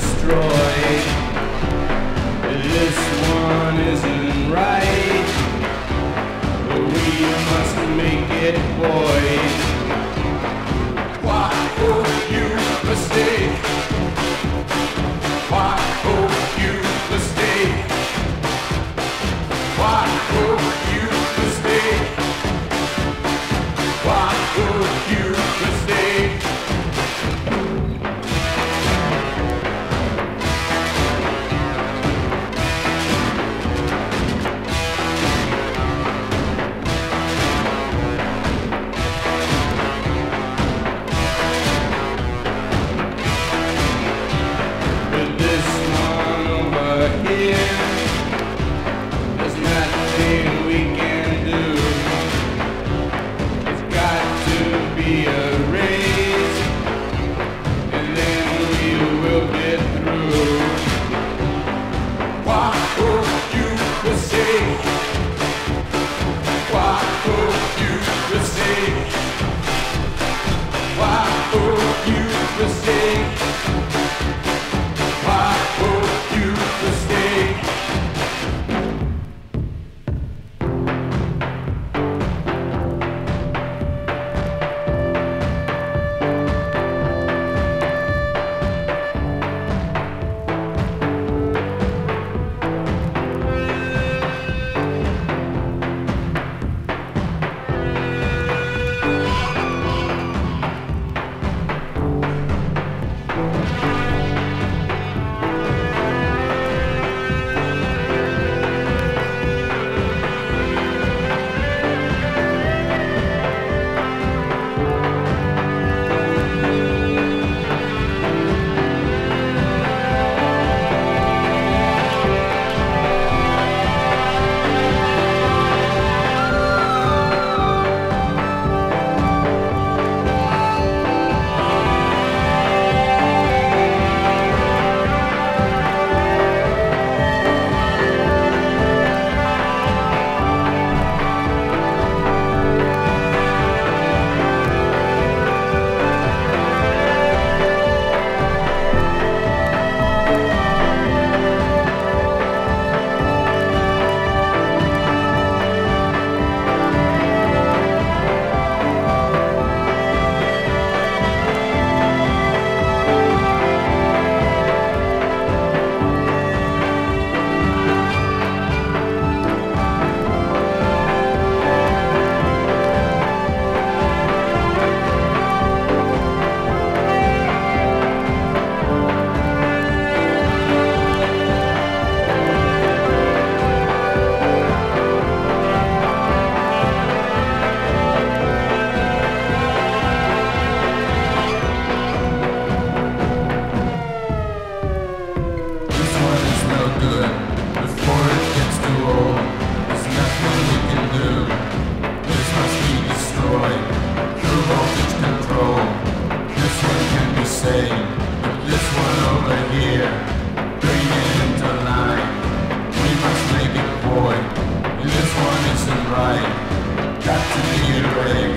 destroyed. This one isn't right, but we must make it void. this one over here, bring it tonight. We must make it void. This one is the right. Got to be erased.